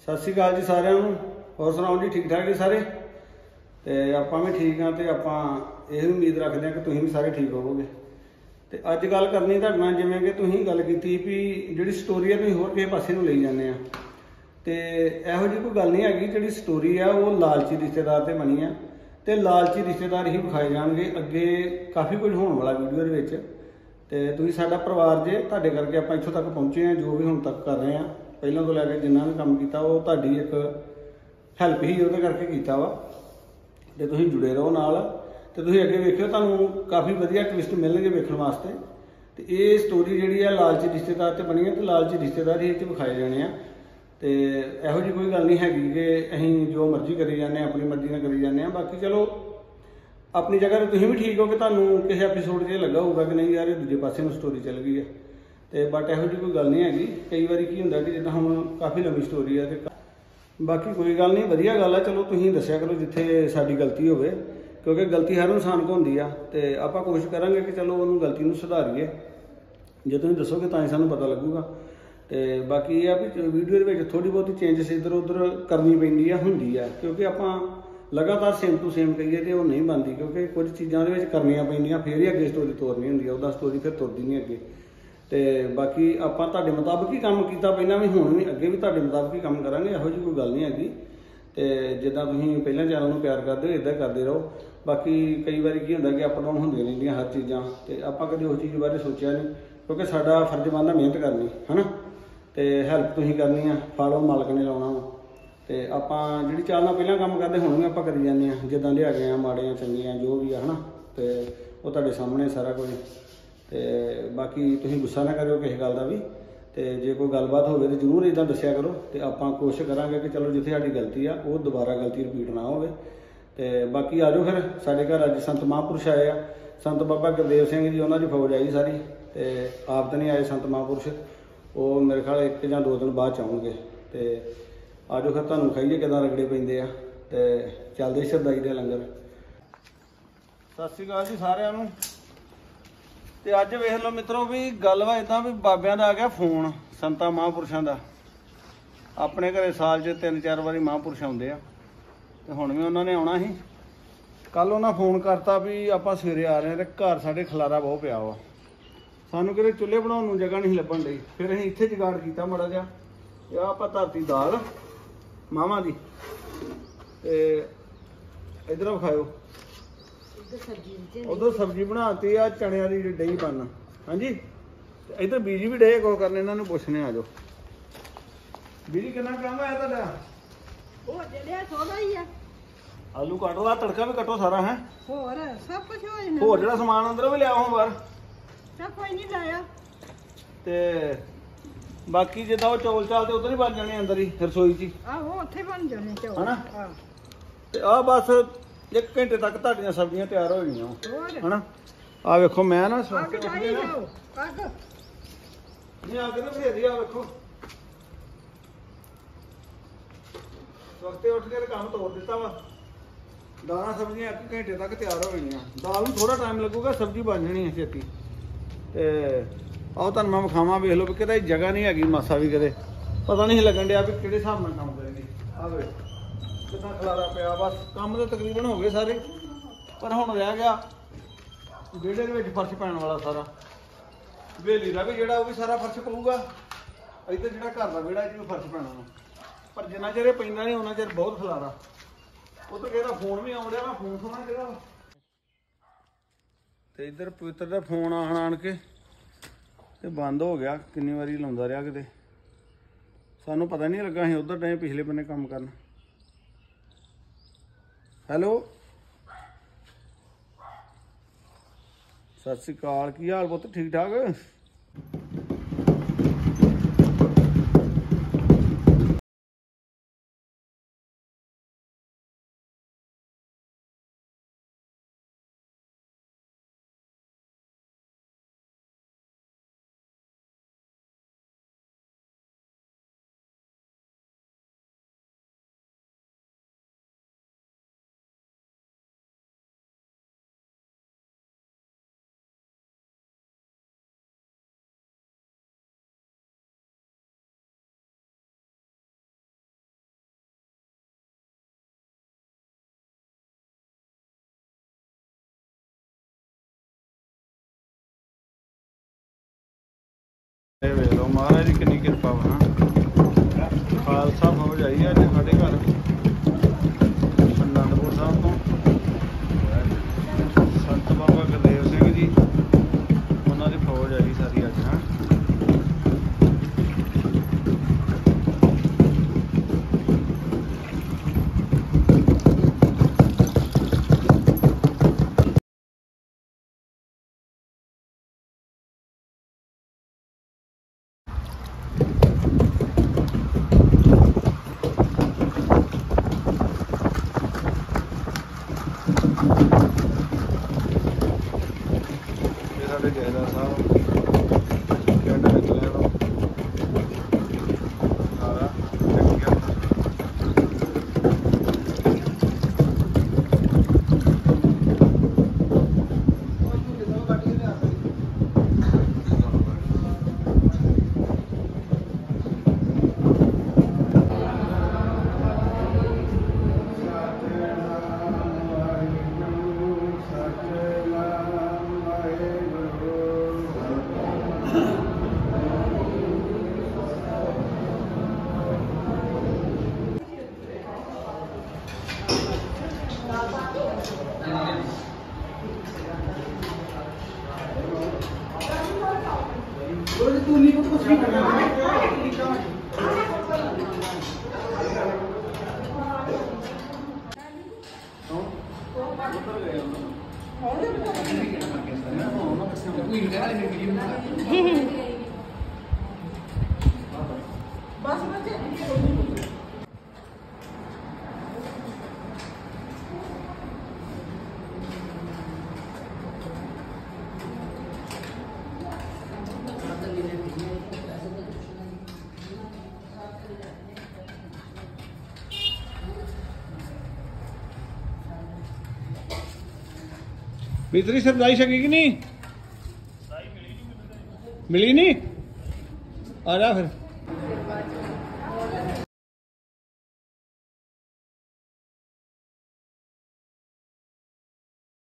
ਸਤਿ ਸ਼੍ਰੀ ਅਕਾਲ ਜੀ ਸਾਰਿਆਂ ਨੂੰ। ਹੋਰ ਸੁਣਾਓ ਜੀ, ਠੀਕ ਠਾਕ ਜੀ ਸਾਰੇ? ਤੇ ਆਪਾਂ ਵੀ ਠੀਕ ਹਾਂ ਤੇ ਆਪਾਂ ਇਹ ਵੀ ਉਮੀਦ ਰੱਖਦੇ ਹਾਂ ਕਿ ਤੁਸੀਂ ਵੀ ਸਾਰੇ ਠੀਕ ਹੋਵੋਗੇ। ਤੇ ਅੱਜ ਗੱਲ ਕਰਨੀ ਤੁਹਾਡੇ ਨਾਲ, ਜਿਵੇਂ ਕਿ ਤੁਸੀਂ ਗੱਲ ਕੀਤੀ ਵੀ ਜਿਹੜੀ ਸਟੋਰੀ ਹੈ ਤੁਸੀਂ ਹੋਰ ਕਿਸੇ ਪਾਸੇ ਨੂੰ ਲਈ ਜਾਂਦੇ ਆ। ਤੇ ਇਹੋ ਜਿਹੀ ਕੋਈ ਗੱਲ ਨਹੀਂ ਹੈਗੀ, ਜਿਹੜੀ ਸਟੋਰੀ ਆ, ਉਹ ਲਾਲਚੀ ਰਿਸ਼ਤੇਦਾਰ ਤੇ ਬਣੀ ਆ। ਤੇ ਲਾਲਚੀ ਰਿਸ਼ਤੇਦਾਰ ਹੀ ਵਿਖਾਏ ਜਾਣਗੇ। ਅੱਗੇ ਕਾਫੀ ਕੁਝ ਹੋਣ ਵਾਲਾ ਵੀਡੀਓ ਦੇ ਵਿੱਚ। ਤੇ ਤੁਸੀਂ ਸਾਡਾ ਪਰਿਵਾਰ ਜੇ ਤੁਹਾਡੇ ਕਰਕੇ ਆਪਾਂ ਇੱਥੋਂ ਤੱਕ ਪਹੁੰਚੇ ਆ ਜੋ ਵੀ ਹੁਣ ਤੱਕ ਕਰ ਰਹੇ ਆ ਪਹਿਲਾਂ ਤੋਂ ਲੈ ਕੇ ਜਿੰਨਾ ਵੀ ਕੰਮ ਕੀਤਾ, ਉਹ ਤੁਹਾਡੀ ਇੱਕ ਹੈਲਪ ਹੀ ਉਹਦੇ ਕਰਕੇ ਕੀਤਾ ਵਾ। ਤੇ ਤੁਸੀਂ ਜੁੜੇ ਰਹੋ ਨਾਲ। ਤੇ ਤੁਸੀਂ ਅੱਗੇ ਵੇਖਿਓ, ਤੁਹਾਨੂੰ ਕਾਫੀ ਵਧੀਆ ਟਵਿਸਟ ਮਿਲਣਗੇ ਵੇਖਣ ਵਾਸਤੇ। ਤੇ ਇਹ ਸਟੋਰੀ ਜਿਹੜੀ ਆ, ਲਾਲਚੀ ਰਿਸ਼ਤੇਦਾਰ ਤੇ ਬਣੀ ਹੈ ਤੇ ਲਾਲਚੀ ਰਿਸ਼ਤੇਦਾਰ ਹੀ ਇਹ ਚ ਵਿਖਾਏ ਜਾਣੇ ਆ। ਤੇ ਇਹੋ ਜੀ ਕੋਈ ਗੱਲ ਨਹੀਂ ਹੈਗੀ ਕਿ ਅਸੀਂ ਜੋ ਮਰਜ਼ੀ ਕਰੀ ਜਾਂਦੇ ਹਾਂ, ਆਪਣੀ ਮਰਜ਼ੀ ਨਾਲ ਕਰੀ ਜਾਂਦੇ ਆ ਬਾਕੀ ਚਲੋ ਆਪਣੀ ਜਗ੍ਹਾ ਤੇ ਤੁਸੀਂ ਵੀ ਠੀਕ ਹੋ ਕਿ ਤੁਹਾਨੂੰ ਕਿਸੇ ਐਪੀਸੋਡ 'ਚ ਇਹ ਲੱਗਾ ਹੋਊਗਾ ਕਿ ਨਹੀਂ ਯਾਰ ਇਹ ਦੂਜੇ ਪਾਸੇ ਨੂੰ ਸਟੋਰੀ ਚੱਲ ਗਈ ਹੈ ਤੇ ਬਟ ਇਹੋ ਜਿਹੀ ਕੋਈ ਗੱਲ ਨਹੀਂ ਹੈਗੀ। ਕਈ ਵਾਰੀ ਕੀ ਹੁੰਦਾ ਕਿ ਜਿੱਦਾਂ ਹੁਣ ਕਾਫੀ ਲੰਬੀ ਸਟੋਰੀ ਹੈ ਤੇ ਬਾਕੀ ਕੋਈ ਗੱਲ ਨਹੀਂ, ਵਧੀਆ ਗੱਲ ਆ। ਚਲੋ ਤੁਸੀਂ ਦੱਸਿਆ ਕਰੋ ਜਿੱਥੇ ਸਾਡੀ ਗਲਤੀ ਹੋਵੇ, ਕਿਉਂਕਿ ਗਲਤੀ ਹਰ ਇਨਸਾਨ ਕੋ ਹੁੰਦੀ ਆ। ਤੇ ਆਪਾਂ ਕੋਸ਼ਿਸ਼ ਕਰਾਂਗੇ ਕਿ ਚਲੋ ਉਹਨੂੰ ਗਲਤੀ ਨੂੰ ਸੁਧਾਰੀਏ। ਜੇ ਤੁਸੀਂ ਦੱਸੋਗੇ ਤਾਂ ਹੀ ਸਾਨੂੰ ਪਤਾ ਲੱਗੂਗਾ। ਤੇ ਬਾਕੀ ਇਹ ਆ ਵੀ ਵੀਡੀਓ ਦੇ ਵਿੱਚ ਥੋੜੀ ਬਹੁਤੀ ਚੇਂਜਸ ਇੱਧਰ ਉੱਧਰ ਕਰਨੀ ਪੈਂਦੀ ਆ, ਹੁੰਦੀ ਆ। ਕਿਉਂਕਿ ਆਪਾਂ ਲਗਾਤਾਰ ਸੇਮ ਟੂ ਸੇਮ ਕਹੀਏ ਤੇ ਉਹ ਨਹੀਂ ਬਣਦੀ ਕਿਉਂਕਿ ਕੁਝ ਚੀਜ਼ਾਂ ਦੇ ਵਿੱਚ ਕਰਨੀਆਂ ਪੈਂਦੀਆਂ, ਫਿਰ ਹੀ ਅੱਗੇ ਸਟੋਰੀ ਤੋਰਨੀ ਹੁੰਦੀ ਆ, ਉਹਦਾ ਸਟੋਰੀ ਫਿਰ ਤੁਰਦੀ ਨਹੀਂ ਅੱਗੇ। ਤੇ ਬਾਕੀ ਆਪਾਂ ਤੁਹਾਡੇ ਮੁਤਾਬਕ ਹੀ ਕੰਮ ਕੀਤਾ ਪਹਿਲਾਂ ਵੀ, ਹੁਣ ਵੀ, ਅੱਗੇ ਵੀ ਤੁਹਾਡੇ ਮੁਤਾਬਕ ਹੀ ਕੰਮ ਕਰਾਂਗੇ, ਇਹੋ ਜਿਹੀ ਕੋਈ ਗੱਲ ਨਹੀਂ ਹੈਗੀ। ਤੇ ਜਿੱਦਾਂ ਤੁਸੀਂ ਪਹਿਲਾਂ ਚੈਨਲ ਨੂੰ ਪਿਆਰ ਕਰਦੇ ਹੋ ਇਦਾਂ ਕਰਦੇ ਰਹੋ। ਬਾਕੀ ਕਈ ਵਾਰੀ ਕੀ ਹੁੰਦਾ ਕਿ ਅਪ ਡਾਊਨ ਹੁੰਦੀਆਂ ਰਹਿੰਦੀਆਂ ਹਰ ਚੀਜ਼ਾਂ, ਤੇ ਆਪਾਂ ਕਦੇ ਉਸ ਚੀਜ਼ ਬਾਰੇ ਸੋਚਿਆ ਨਹੀਂ, ਕਿਉਂਕਿ ਸਾਡਾ ਫਰਜ਼ ਬਣਦਾ ਮਿਹਨਤ ਕਰਨੀ, ਹਨਾ? ਤੇ ਹੈਲਪ ਤੁਸੀਂ ਕਰਨੀ ਆ, ਫਾਲੋ ਮਾਲਕ ਨੇ ਲਾਉਣਾ ਵਾ। ਤੇ ਆਪਾਂ ਜਿਹੜੀ ਚਾਲ ਨਾਲ ਪਹਿਲਾਂ ਕੰਮ ਕਰਦੇ, ਹੁਣ ਵੀ ਆਪਾਂ ਕਰੀ ਜਾਂਦੇ ਆ ਜਿੱਦਾਂ ਲਿਆ ਹੈਗੇ ਆ ਮਾੜੇ ਆ ਚੰਗੇ ਆ ਜੋ ਵੀ ਆ, ਹਨਾ? ਤੇ ਉਹ ਤੁਹਾਡੇ ਸਾਹਮਣੇ ਸਾਰਾ ਕੁਝ। ਤੇ ਬਾਕੀ ਤੁਸੀਂ ਗੁੱਸਾ ਨਾ ਕਰਿਓ ਕਿਸੇ ਗੱਲ ਦਾ ਵੀ। ਤੇ ਜੇ ਕੋਈ ਗੱਲਬਾਤ ਹੋਵੇ ਤੇ ਜਰੂਰ ਇਦਾਂ ਦੱਸਿਆ ਕਰੋ। ਤੇ ਆਪਾਂ ਕੋਸ਼ਿਸ਼ ਕਰਾਂਗੇ ਕਿ ਚਲੋ ਜਿੱਥੇ ਸਾਡੀ ਗਲਤੀ ਆ, ਉਹ ਦੁਬਾਰਾ ਗਲਤੀ ਰਿਪੀਟ ਨਾ ਹੋਵੇ। ਤੇ ਬਾਕੀ ਆਜੋ ਫਿਰ। ਸਾਡੇ ਘਰ ਅੱਜ ਸੰਤ ਮਹਾਂਪੁਰਸ਼ ਆਏ ਆ। ਸੰਤ ਬਾਬਾ ਗੁਰਦੇਵ ਸਿੰਘ ਜੀ, ਉਹਨਾਂ ਦੀ ਫੌਜ ਆਈ ਸਾਰੀ। ਤੇ ਆਪ ਤਾਂ ਨਹੀਂ ਆਏ ਸੰਤ ਮਹਾਂਪੁਰਸ਼। ਉਹ ਮੇਰੇ ਖਿਆਲ ਇੱਕ ਜਾਂ ਦੋ ਦਿਨ ਬਾਅਦ ਚ ਆਉਣਗੇ। ਤੇ ਆਜੋ ਫਿਰ ਤੁਹਾਨੂੰ ਖਾਈਏ ਕਿਦਾਂ ਰਗੜੇ ਪੈਂਦੇ ਆ ਤੇ ਚੱਲਦੇ ਸ਼ਰਦਾਈ ਦੇ ਲੰਗਰ। ਸਤਿ ਸ਼੍ਰੀ ਅਕਾਲ ਜੀ ਸਾਰਿਆਂ ਨੂੰ। ਤੇ ਅੱਜ ਵੇਖ ਲਓ ਮਿੱਤਰੋ ਵੀ ਗੱਲ ਵਾ ਇਦਾਂ ਵੀ ਬਾਬਿਆਂ ਦਾ ਆ ਗਿਆ ਫੋਨ, ਸੰਤਾਂ ਮਹਾਂਪੁਰਸ਼ਾਂ ਦਾ। ਆਪਣੇ ਘਰੇ ਸਾਲ 'ਚ ਤਿੰਨ ਚਾਰ ਵਾਰੀ ਮਹਾਂਪੁਰਸ਼ ਆਉਂਦੇ ਆ। ਤੇ ਹੁਣ ਵੀ ਉਹਨਾਂ ਨੇ ਆਉਣਾ ਸੀ। ਕੱਲ ਉਹਨਾਂ ਫੋਨ ਕਰਤਾ ਵੀ ਆਪਾਂ ਸਵੇਰੇ ਆ ਰਹੇ ਆ ਤੇ ਘਰ ਸਾਡੇ ਖਲਾਰਾ ਬਹੁਤ ਪਿਆ ਵਾ। ਸਾਨੂੰ ਕਿਤੇ ਚੁੱਲ੍ਹੇ ਬਣਾਉਣ ਨੂੰ ਜਗ੍ਹਾ ਨਹੀਂ ਲੱਭਣ ਡਈ। ਫਿਰ ਅਸੀਂ ਇੱਥੇ ਜੁਗਾੜ ਕੀਤਾ ਮੜਾ ਜਿਹਾ। ਇਹ ਆਪਾਂ ਧਰਤੀ ਦਾਲ ਮਾਵਾਂ ਦੀ ਤੇ ਇਧਰ ਵਿਖਾਇਓ। ਉਧਰ ਸਬਜ਼ੀ ਬਣਾਤੀ ਆ ਚਣਿਆਂ ਦੀ ਡਈ ਬਣ ਹਾਂਜੀ? ਤੇ ਇਧਰ ਬੀਜੀ ਵੀ ਡੇ ਕੋ ਕਰਨ ਇਹਨਾਂ ਨੂੰ ਪੁੱਛਣੇ ਆ ਜਾਓ। ਬੀਜੀ ਕਿੰਨਾ ਕੰਮ ਆਇਆ ਤੁਹਾਡਾ? ਉਹ ਜਿਹੜੇ ਥੋੜਾ ਹੀ ਆ। ਆਲੂ ਕੱਟੋ ਆ ਤੜਕਾ ਵੀ ਕੱਟੋ ਸਾਰਾ ਹੈ? ਹੋਰ ਸਭ ਕੁਝ ਹੋ ਜਾਂਦਾ। ਹੋਰ ਜਿਹੜਾ ਸਮਾਨ ਅੰਦਰ ਵੀ ਲਿਆਓ ਬਾਹਰ। ਸਭ ਕੋਈ ਨਹੀਂ ਲਾਇਆ। ਤੇ ਬਾਕੀ ਜਿੱਦਾਂ ਉਹ ਚੌਲ ਚਾਲ ਤੇ ਉਧਰ ਹੀ ਬਣ ਜਾਣੇ ਅੰਦਰ ਹੀ ਰਸੋਈ 'ਚ ਹੀ। ਆਹੋ ਉੱਥੇ ਬਣ ਜਾਣੇ ਚੌਲ ਹਨਾ? ਹਾਂ। ਤੇ ਆ ਬਸ ਇੱਕ ਘੰਟੇ ਤੱਕ ਤੁਹਾਡੀਆਂ ਸਬਜ਼ੀਆਂ ਤਿਆਰ ਹੋ ਜਾਣੀਆਂ ਹੋਰ? ਹਨਾ? ਆ ਵੇਖੋ ਮੈਂ ਨਾ ਅੱਗ ਸਵਾਸਤੇ ਉੱਠ ਕੇ ਨਾ ਜਾਓ ਅੱਗ। ਨਹੀਂ ਆ ਕੇ ਨਾ ਫੇਰੀ ਆ ਵੇਖੋ। ਸਵਖਤੇ ਉੱਠ ਕੇ ਤੇ ਕੰਮ ਤੋੜ ਦਿੱਤਾ ਵਾ। ਦਾਲਾਂ ਸਬਜ਼ੀਆਂ ਘੰਟੇ ਤੱਕ ਤਿਆਰ ਹੋ ਜਾਣੀਆਂ। ਦਾਲ ਨੂੰ ਥੋੜਾ ਟਾਈਮ ਲੱਗੂਗਾ ਸਬਜ਼ੀ ਬਣ ਜਾਣੀ ਹੈ ਛੇਤੀ। ਤੇ ਆਓ ਤੁਹਾਨੂੰ ਮੈਂ ਵਿਖਾਵਾਂ, ਵੇਖ ਲਓ ਵੀ ਕਿਤੇ ਜਗ੍ਹਾ ਨਹੀਂ ਹੈਗੀ, ਮਾਸਾ ਵੀ ਕਿਤੇ। ਪਤਾ ਨਹੀਂ ਲੱਗਣ ਡਿਆ ਵੀ ਕਿਹੜੇ ਹਿਸਾਬ ਨਾਲ ਕੰਮ ਕਰੇਗੀ ਆ ਵੇ ਕਿੰਨਾ ਖਲਾਰਾ ਪਿਆ, ਬਸ ਕੰਮ ਤਾਂ ਤਕਰੀਬਨ ਹੋ ਗਏ ਸਾਰੇ, ਪਰ ਹੁਣ ਰਹਿ ਗਿਆ। ਵਿਹੜੇ ਦੇ ਵਿੱਚ ਫਰਸ਼ ਪੈਣ ਵਾਲਾ ਸਾਰਾ। ਵੇਲੀ ਦਾ ਵੀ ਜਿਹੜਾ, ਉਹ ਵੀ ਸਾਰਾ ਫਰਸ਼ ਪਊਗਾ। ਇੱਧਰ ਜਿਹੜਾ ਘਰ ਦਾ ਵਿਹੜਾ ਇਹ ਵੀ ਫਰਸ਼ ਪੈਣਾ ਵਾ। ਪਰ ਜਿੰਨਾ ਚਿਰ ਇਹ ਪੈਂਦਾ ਨਹੀਂ, ਉਹਨਾਂ ਚਿਰ ਬਹੁਤ ਖਲਾਰਾ। ਉਹ ਤਾਂ ਕਿਹਦਾ ਫੋਨ ਵੀ ਆਉਣ ਡਿਆ, ਮੈਂ ਫੋਨ ਸੁਣਾ ਕਿਹਦਾ ਤੇ ਇੱਧਰ ਪਵਿੱਤਰ ਦਾ ਫੋਨ ਆਣ ਆਣ ਕੇ ਤੇ ਬੰਦ ਹੋ ਗਿਆ, ਕਿੰਨੀ ਵਾਰੀ ਲਾਉਂਦਾ ਰਿਹਾ ਕਿਤੇ। ਸਾਨੂੰ ਪਤਾ ਨਹੀਂ ਲੱਗਾ ਅਸੀਂ ਉਧਰ ਟਾਈਮ ਪਿਛਲੇ ਬੰਨੇ ਕੰਮ ਕਰਨ। ਹੈਲੋ? ਸਤਿ ਸ਼੍ਰੀ ਅਕਾਲ, ਕੀ ਹਾਲ ਪੁੱਤ ਠੀਕ ਠਾਕ ਇਹ ਵੇਖ ਲਓ, ਮਹਾਰਾਜ ਦੀ ਕਿੰਨੀ ਕਿਰਪਾ ਵਾ ਖਾਲਸਾ ਫੌਜ ਆਈ ਆ ਅੱਜ ਸਾਡੇ ਘਰ। Olha, ਮਿੱਤਰੀ ਸਰਦਾਈ ਛਕੀ ਕਿ ਨਹੀਂ ਮਿਲੀ ਨਹੀਂ ਆ ਜਾ ਫਿਰ।